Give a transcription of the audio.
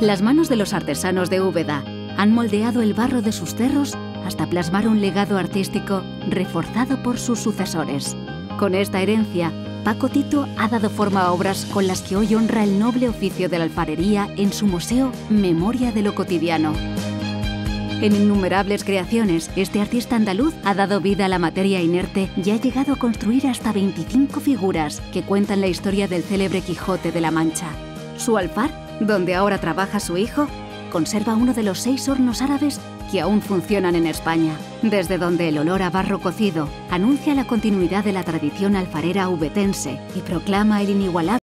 Las manos de los artesanos de Úbeda han moldeado el barro de sus cerros hasta plasmar un legado artístico reforzado por sus sucesores. Con esta herencia, Paco Tito ha dado forma a obras con las que hoy honra el noble oficio de la alfarería en su museo Memoria de lo Cotidiano. En innumerables creaciones, este artista andaluz ha dado vida a la materia inerte y ha llegado a construir hasta 25 figuras que cuentan la historia del célebre Quijote de la Mancha. Su alfar, donde ahora trabaja su hijo, conserva uno de los seis hornos árabes que aún funcionan en España, desde donde el olor a barro cocido anuncia la continuidad de la tradición alfarera ubetense y proclama el inigualable